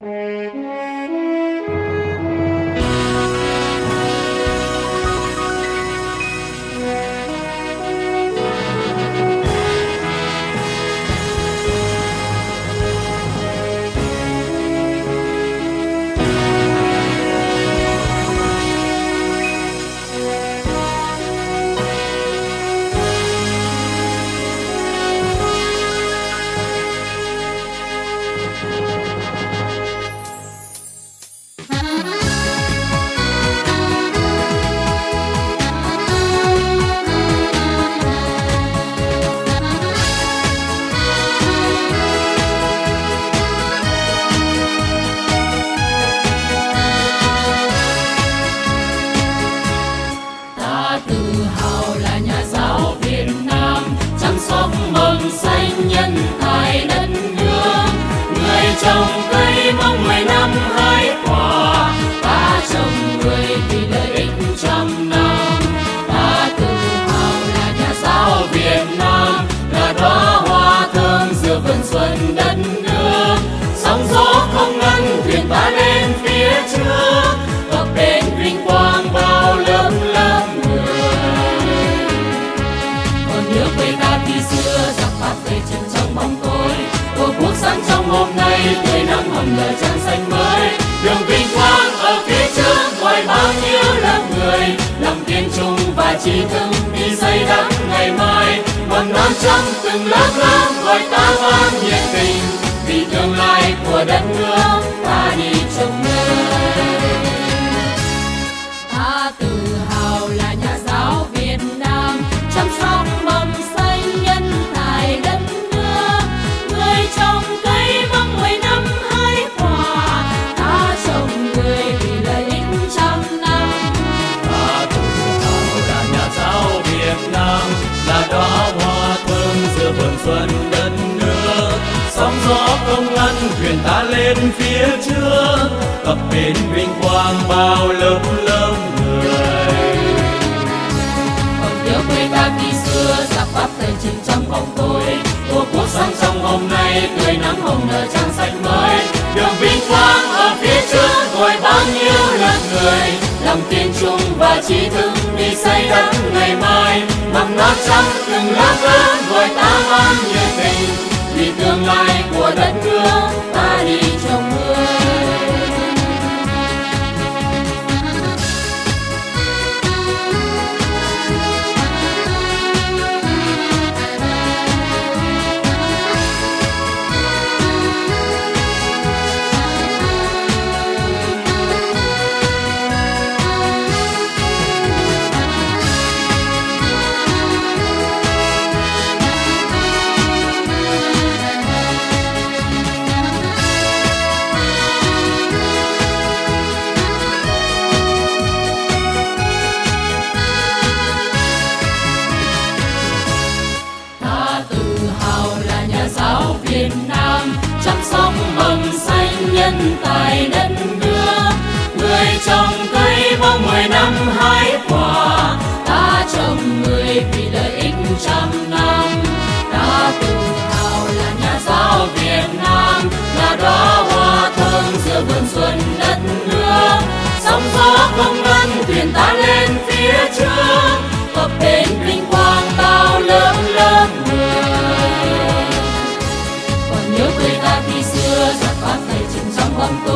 ta chỉ từng đi xây đắp ngày mai mầm non trong từng lớp lớp gọi ta mang nhiệt tình vì tương lai của đất nước. Thuyền ta lên phía trước cập bến vinh quang bao lớp lớp người. Ông nhớ quê ta khi xưa giặc pháp tây chìm trong bóng tối. Tổ quốc sáng trong hôm nay, tươi nắng hồng nở trang sách mới. Đường vinh quang ở phía trước gọi bao nhiêu lượt người. Lòng kiên trung và trí thức đi xây đắp ngày mai. Mầm lá trắng từng lá lớp gọi ta mang nhiệt tình. Vì tương lai của đất nước nhân đất nước người trồng cây mong mười năm hái quả. Ta trồng người vì lợi ích trăm năm. Ta tự hào là nhà giáo Việt Nam, là đóa hoa thơm giữa vườn xuân đất nước sóng gió không ngăn thuyền ta lên phía trước cập bến vinh quang bao lớp lớp người còn nhớ quê ta khi xưa giặt phát thầy chừng trong bóng tối.